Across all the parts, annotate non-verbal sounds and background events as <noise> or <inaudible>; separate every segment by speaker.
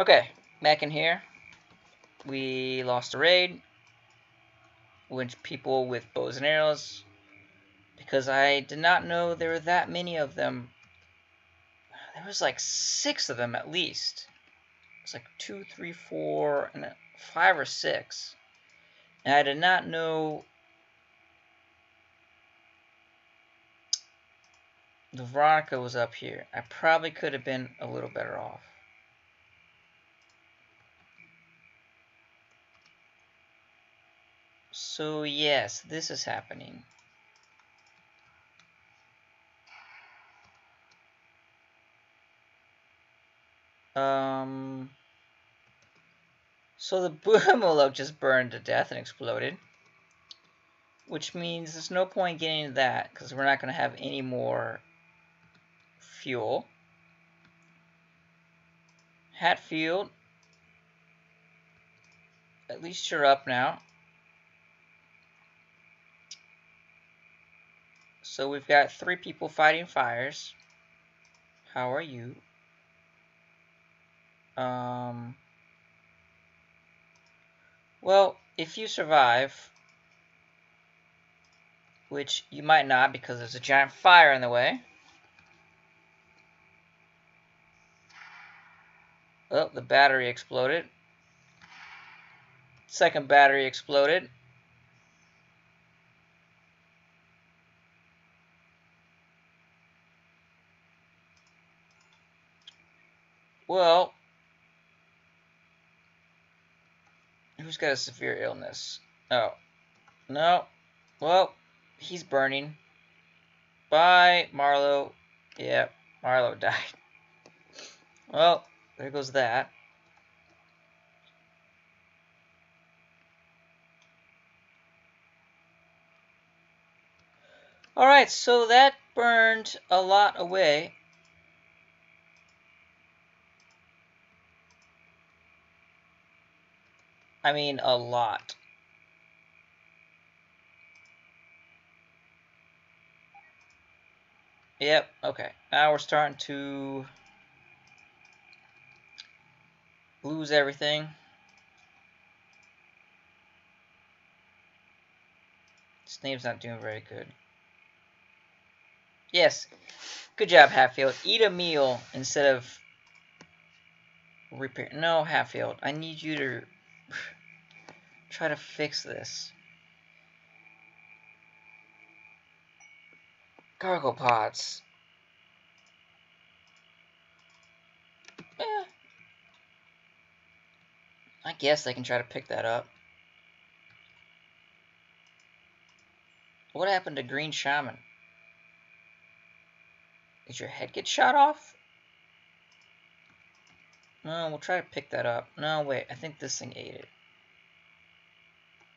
Speaker 1: Okay, back in here. We lost a raid. Went people with bows and arrows. Because I did not know there were that many of them. There was like six of them at least. It's like two, three, four, and five or six. And I did not know the Veronica was up here. I probably could have been a little better off. So yes, this is happening. Um, so the <laughs> Boomalope just burned to death and exploded. Which means there's no point getting into that because we're not going to have any more fuel. Hatfield. At least you're up now. So we've got three people fighting fires. How are you? Um, well, if you survive, which you might not because there's a giant fire in the way. Oh, the battery exploded. Second battery exploded. Well, who's got a severe illness? Oh, no. Well, he's burning. Bye, Marlowe. Yep, yeah, Marlowe died. <laughs> Well, there goes that. Alright, so that burned a lot away. I mean, a lot. Yep, okay. Now we're starting to lose everything. Snape's not doing very good. Yes. Good job, Hatfield. Eat a meal instead of repair. No, Hatfield. I need you to try to fix this. Cargo pods. Eh. I guess they can try to pick that up. What happened to Green Shaman? Did your head get shot off? No, we'll try to pick that up. No, wait, I think this thing ate it.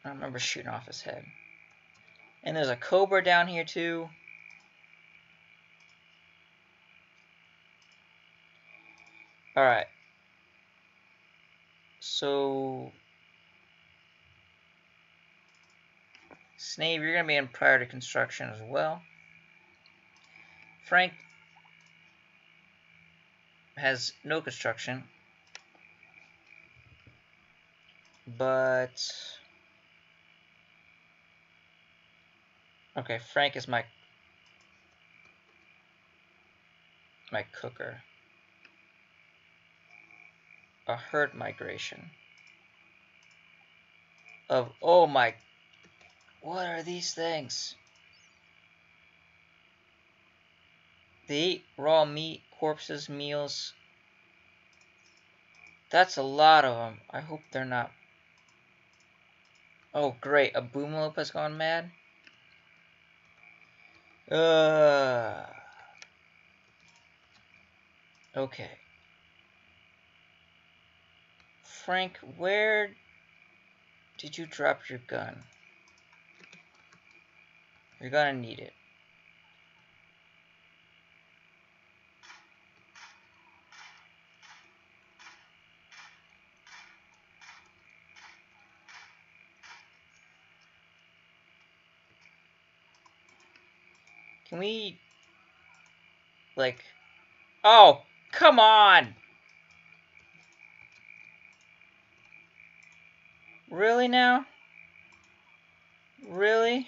Speaker 1: I remember shooting off his head. And there's a cobra down here too. Alright. So... Snave, you're going to be in prior to construction as well. Frank has no construction. But... Okay, Frank is my my cooker. A herd migration. Of oh my what are these things? They eat raw meat, corpses, meals. That's a lot of them. I hope they're not. Oh great, a boomalope has gone mad? Uh, okay. Frank, where did you drop your gun? You're gonna need it. Can we... Like... Oh! Come on! Really now? Really?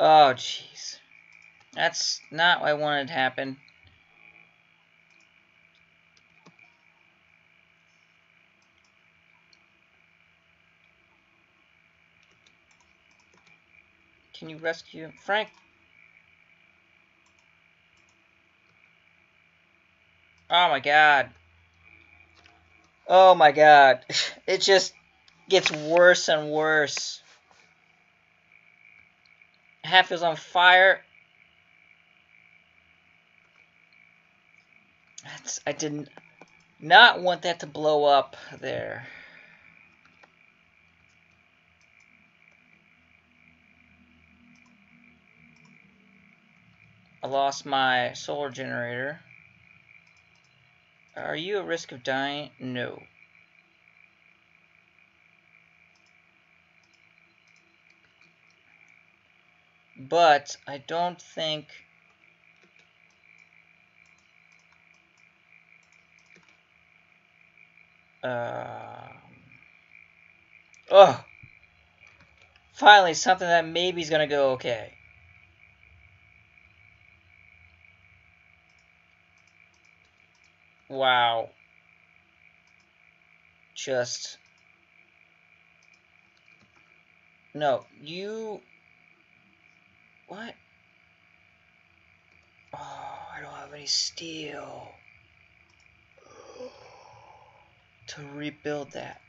Speaker 1: Oh, jeez. That's not what I wanted to happen. Can you rescue Frank? Oh my god. Oh my god. <laughs> It just gets worse and worse. Half is on fire. That's, I didn't not want that to blow up there. I lost my solar generator. Are you at risk of dying? No. But I don't think... Uh, oh! Finally, something that maybe is going to go okay. Wow. Just... No, you... What? Oh, I don't have any steel. To rebuild that.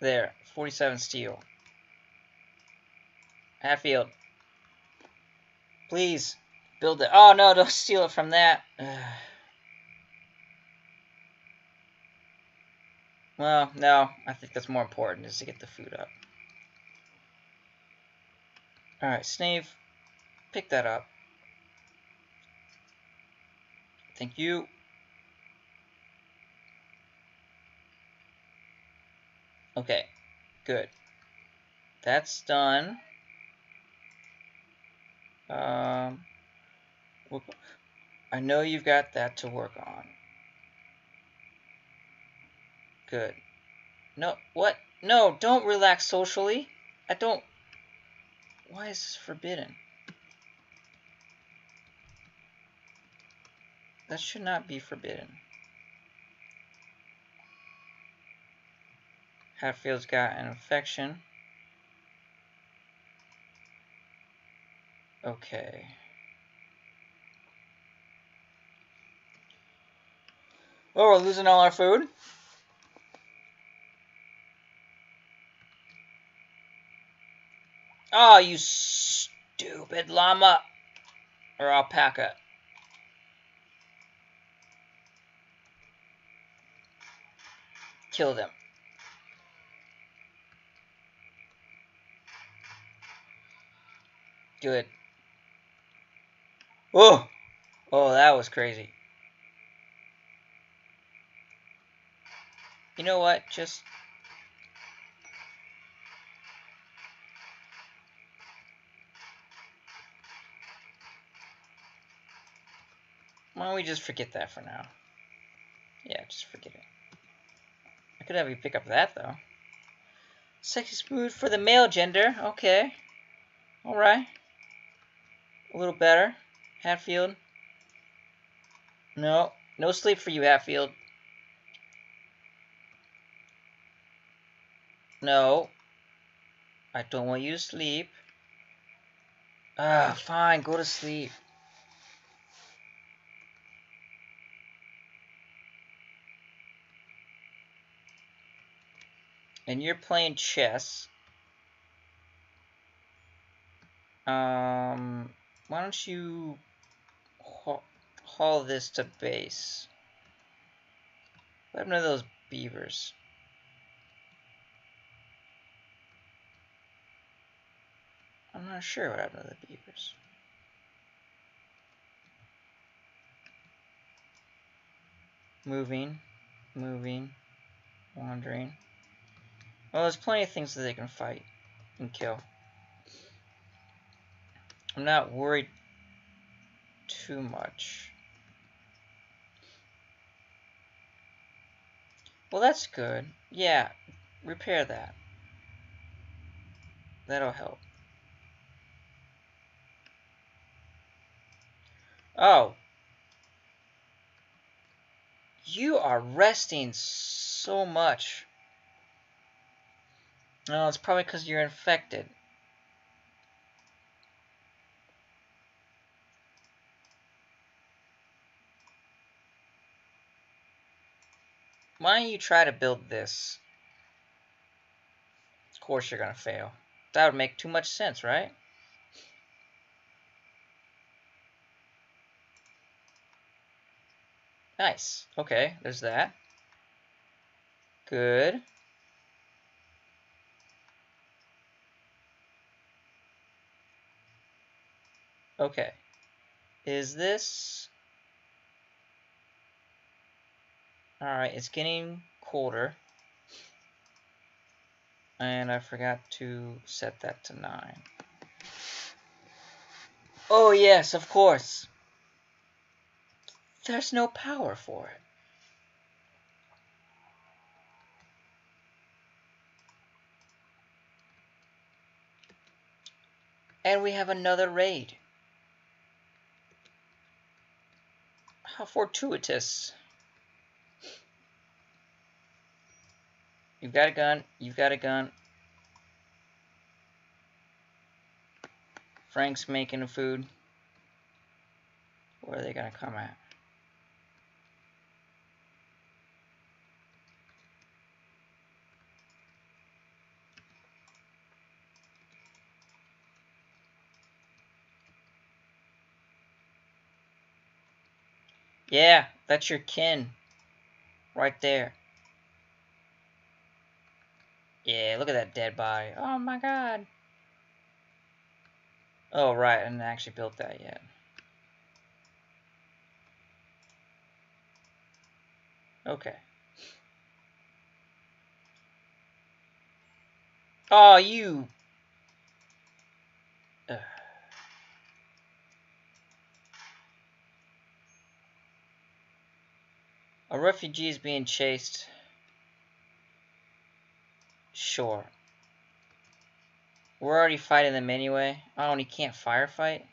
Speaker 1: There, 47 steel. Hatfield. Please, build it. Oh, no, don't <laughs> steal it from that. <sighs> well, no, I think that's more important, is to get the food up. Alright, Snave, pick that up. Thank you. Okay, good. That's done. Um, I know you've got that to work on. Good. No, what? No, don't relax socially. I don't... Why is this forbidden? That should not be forbidden. Hatfield's got an infection. Okay. Oh, we're losing all our food? Oh, you stupid llama. Or alpaca. Kill them. Good. Oh! Oh, that was crazy. You know what? Just... Why don't we just forget that for now? Yeah, just forget it. I could have you pick up that, though. Sexy smooth for the male gender. Okay. Alright. A little better. Hatfield. No. No sleep for you, Hatfield. No. I don't want you to sleep. Ah, fine. Go to sleep. And you're playing chess. Um, why don't you haul this to base? What happened to those beavers? I'm not sure what happened to the beavers. Moving, moving, wandering. Well, there's plenty of things that they can fight and kill. I'm not worried too much. Well, that's good. Yeah, repair that. That'll help. Oh. You are resting so much. No, it's probably because you're infected. Why don't you try to build this? Of course you're going to fail. That would make too much sense, right? Nice. Okay, there's that. Good. Okay. Is this... Alright, it's getting colder. And I forgot to set that to 9. Oh yes, of course. There's no power for it. And we have another raid. How fortuitous. You've got a gun. You've got a gun. Frank's making a food. Where are they going to come at? Yeah, that's your kin. Right there. Yeah, look at that dead body. Oh my god. Oh, right, I didn't actually build that yet. Okay. Oh, you... Ugh. A refugee is being chased. Sure. We're already fighting them anyway. Oh, and he can't firefight?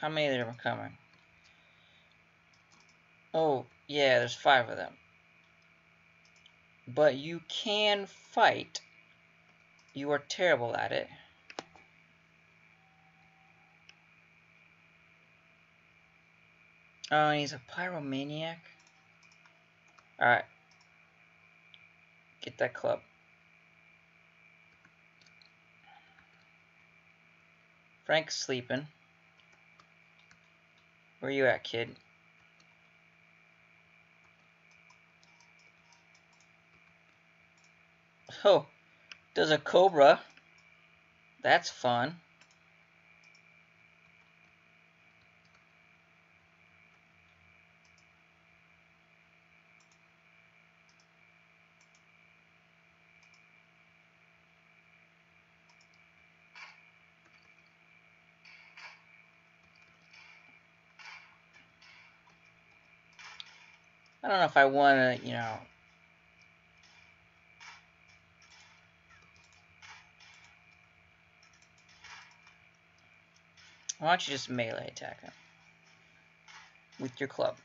Speaker 1: How many of them are coming? Oh, yeah, there's five of them. But you can fight. You are terrible at it. Oh, he's a pyromaniac? Alright. Get that club. Frank's sleeping. Where you at, kid? Oh, does a cobra. That's fun. I don't know if I want to, you know, Why don't you just melee attack him? With your club.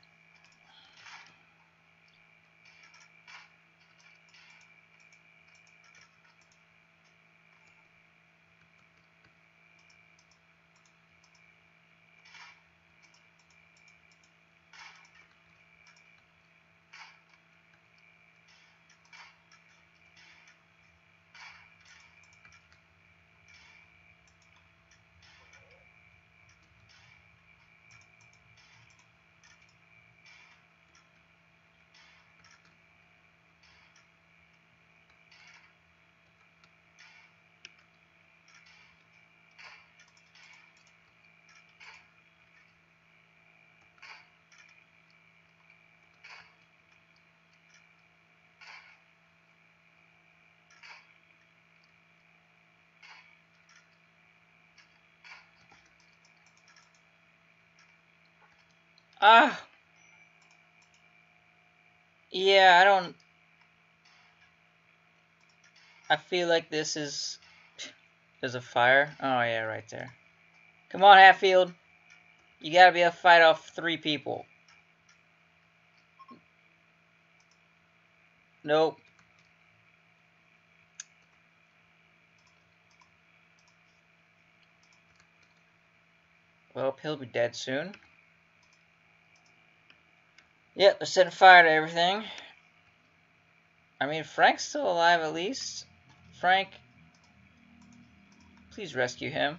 Speaker 1: Ah! Yeah, I don't... I feel like this is... There's a fire. Oh, yeah, right there. Come on, Hatfield. You gotta be able to fight off three people. Nope. Well, he'll be dead soon. Yep, they're setting fire to everything. I mean, Frank's still alive at least. Frank, please rescue him.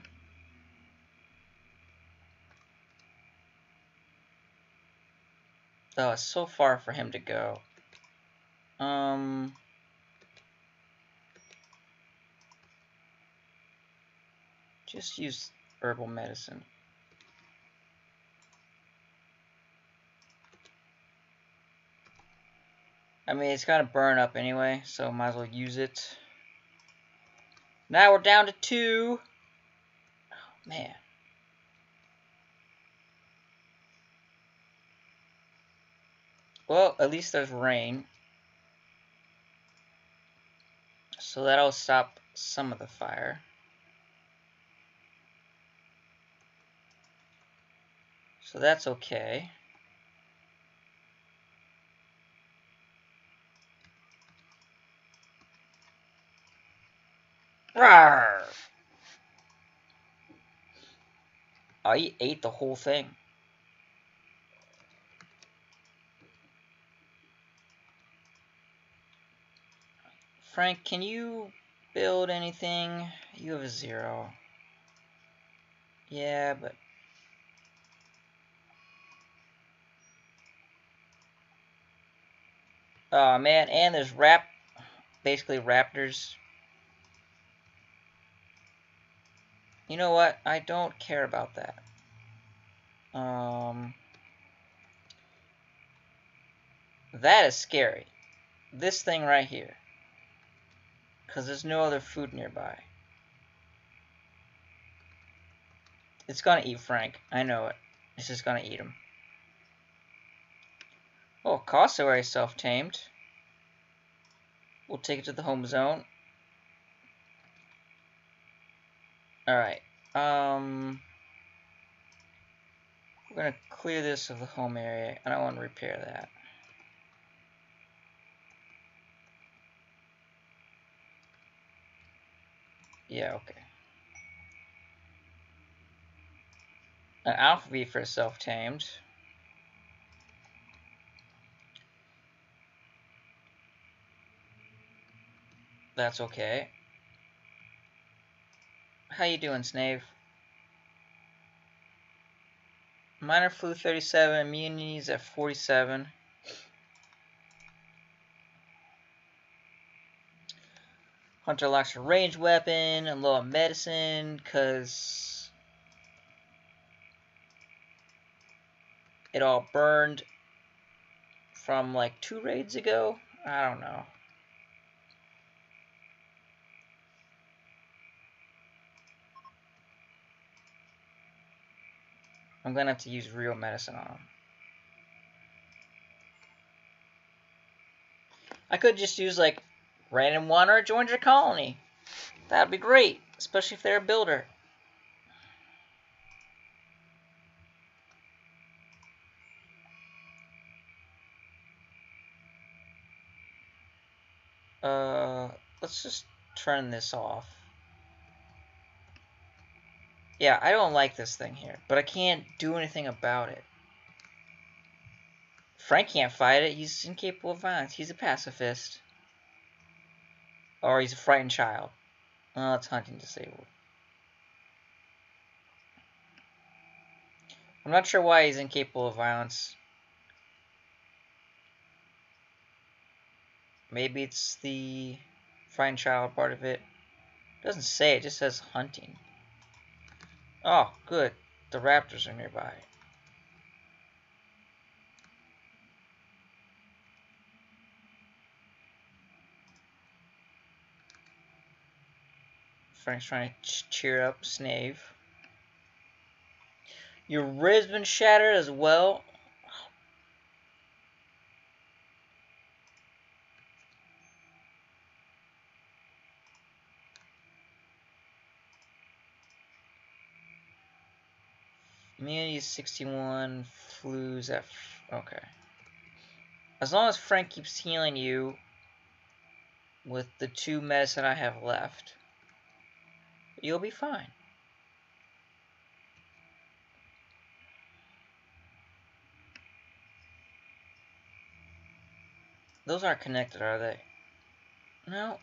Speaker 1: Oh, it's so far for him to go. Um... Just use herbal medicine. I mean, it's gonna burn up anyway, so might as well use it. Now we're down to two. Oh, man. Well, at least there's rain. So that'll stop some of the fire. So that's okay. Rawr! He ate the whole thing. Frank, can you build anything? You have a zero. Yeah, but... Oh man, and there's rap, basically raptors. You know what? I don't care about that. Um, that is scary. This thing right here because there's no other food nearby. It's gonna eat Frank. I know it. It's just gonna eat him. Oh, cassowary self-tamed. We'll take it to the home zone. Alright. Um, we're going to clear this of the home area. And I want to repair that. Yeah, okay. An alpha beaver self-tamed. That's okay. How you doing, Snave? Minor flu 37, immunities at 47. Hunter locks a ranged weapon, a little medicine, because it all burned from like two raids ago. I don't know. I'm gonna have to use real medicine on him. I could just use like Random wanderer joins your colony. That'd be great, especially if they're a builder. Uh, let's just turn this off. Yeah, I don't like this thing here, but I can't do anything about it. Frank can't fight it. He's incapable of violence. He's a pacifist. Or he's a frightened child. Oh, it's hunting disabled. I'm not sure why he's incapable of violence. Maybe it's the frightened child part of it. it doesn't say, it just says hunting. Oh, good. The raptors are nearby. Frank's trying to cheer up Snave. Your rib's been shattered as well. Immunity is 61, flu's at... okay. As long as Frank keeps healing you with the two medicine I have left, you'll be fine. Those aren't connected, are they? No,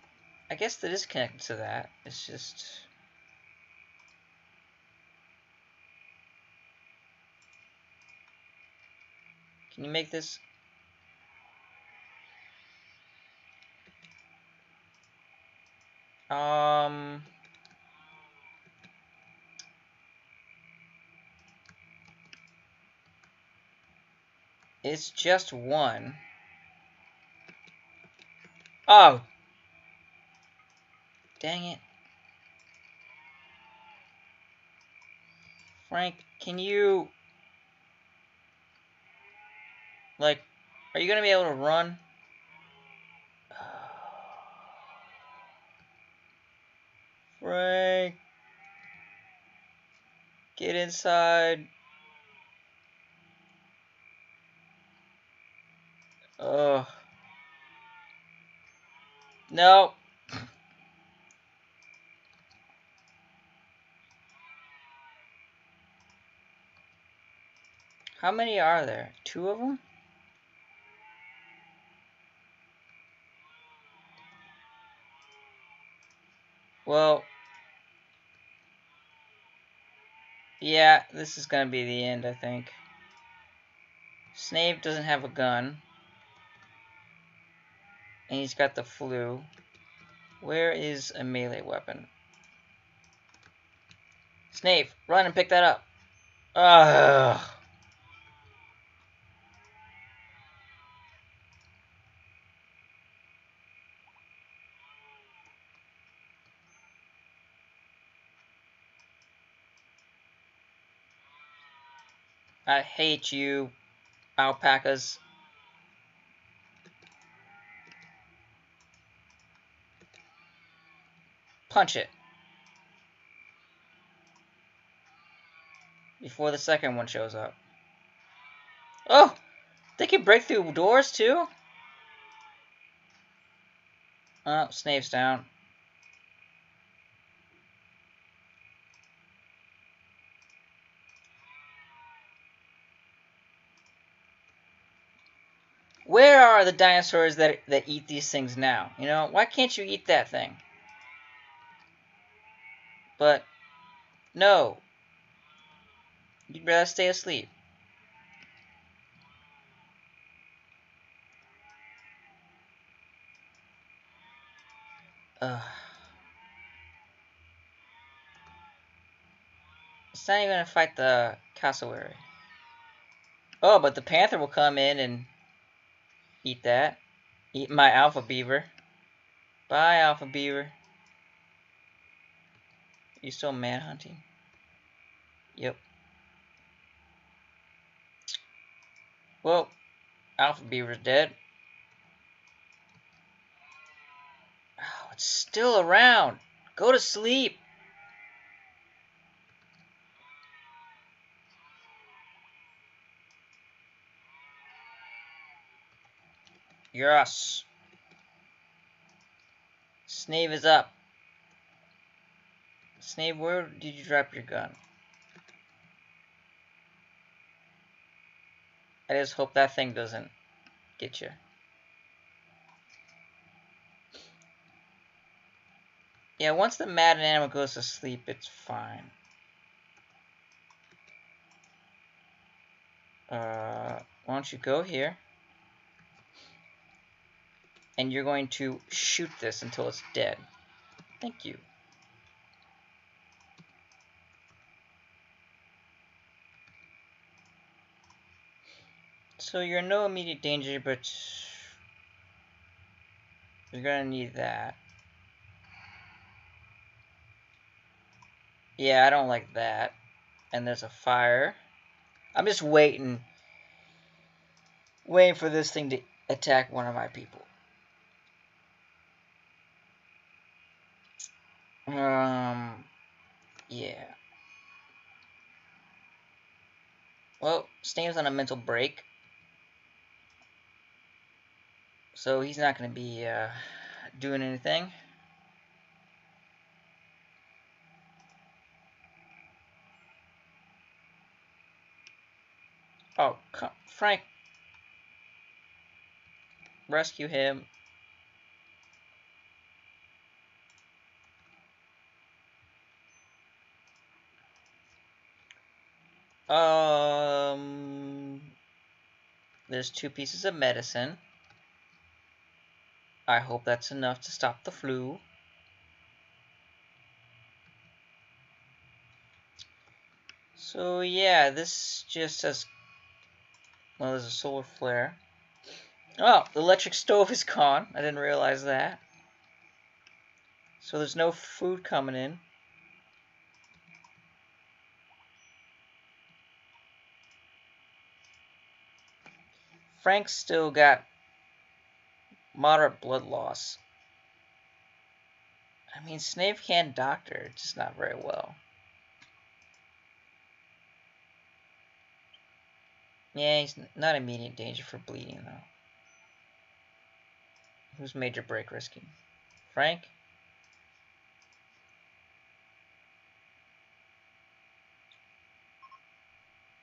Speaker 1: I guess that is connected to that. It's just... Can you make this? Um... It's just one. Oh! Dang it. Frank, can you... Like, are you going to be able to run? <sighs> Frank. Get inside. Ugh. No. How many are there? Two of them? Well, yeah, this is going to be the end, I think. Snape doesn't have a gun. And he's got the flu. Where is a melee weapon? Snape, run and pick that up. Ugh. I hate you, alpacas. Punch it. Before the second one shows up. Oh! They can break through doors too? Oh, Snape's down. Where are the dinosaurs that that eat these things now? You know, why can't you eat that thing? But no. You'd rather stay asleep. Ugh. It's not even gonna fight the cassowary. Oh, but the panther will come in and Eat that. Eat my alpha beaver. Bye, alpha beaver. You still manhunting? Yep. Well, alpha beaver's dead. Oh, it's still around. Go to sleep. Yes. Snape is up. Snape, where did you drop your gun? I just hope that thing doesn't get you. Yeah, once the mad animal goes to sleep, it's fine. Uh, why don't you go here? And you're going to shoot this until it's dead. Thank you. So you're in no immediate danger, but you're gonna need that. Yeah, I don't like that. And there's a fire. I'm just waiting. Waiting for this thing to attack one of my people. Um, yeah. Well, Snape's on a mental break. So he's not going to be uh, doing anything. Oh, Frank. Rescue him. Um, there's two pieces of medicine. I hope that's enough to stop the flu. So yeah, this just says, well, there's a solar flare. Oh, the electric stove is gone. I didn't realize that. So there's no food coming in. Frank's still got moderate blood loss. I mean, Snape can doctor, just not very well. Yeah, he's not immediate danger for bleeding, though. Who's major break risking? Frank?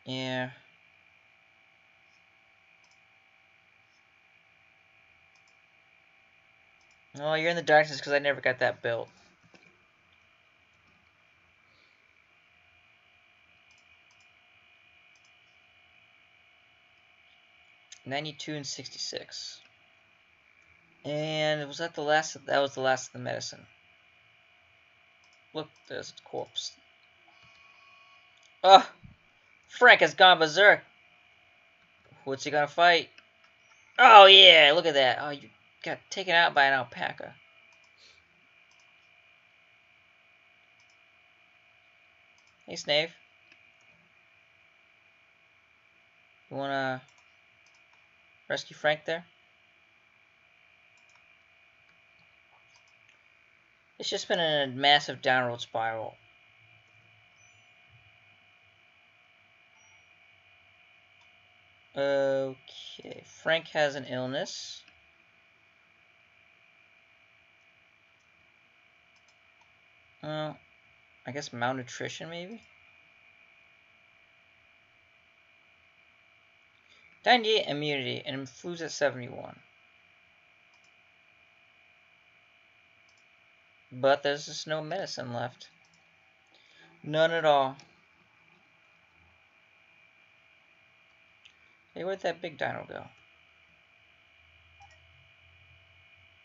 Speaker 1: Yeah. Oh, you're in the darkness because I never got that built. Ninety-two and sixty-six. And was that the last? Of, that was the last of the medicine. Look, there's a corpse. Oh, Frank has gone berserk. What's he gonna fight? Oh yeah, look at that. Oh, you got taken out by an alpaca. Hey, Snave. You wanna rescue Frank there? It's just been a massive downward spiral. Okay, Frank has an illness. I guess malnutrition, maybe? 98 immunity and at 71. But there's just no medicine left. None at all. Hey, where'd that big dino go?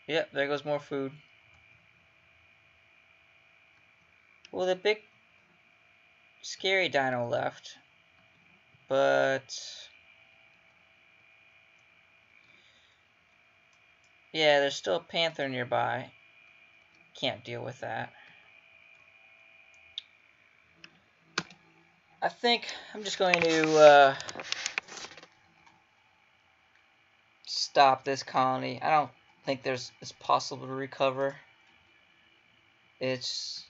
Speaker 1: Yep, there goes more food. Well, the big scary dino left. But... Yeah, there's still a panther nearby. Can't deal with that. I think I'm just going to uh, stop this colony. I don't think there's it's possible to recover. It's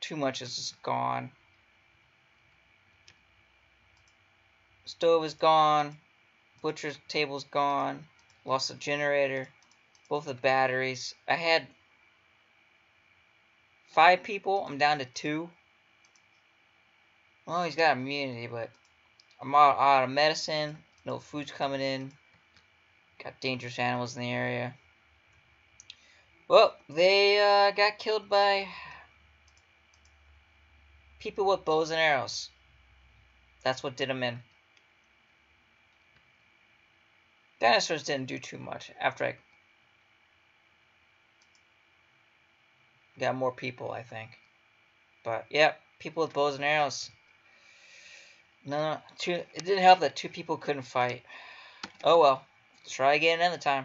Speaker 1: too much is just gone. Stove is gone. Butcher's table's gone. Lost the generator. Both the batteries. I had five people. I'm down to two. Well, he's got immunity, but I'm out, out of medicine. No food's coming in. Got dangerous animals in the area. Well, they uh, got killed by people with bows and arrows. That's what did them in. Dinosaurs didn't do too much after I got more people, I think. But, yeah, people with bows and arrows. No, no, two, it didn't help that two people couldn't fight. Oh well, try again another time.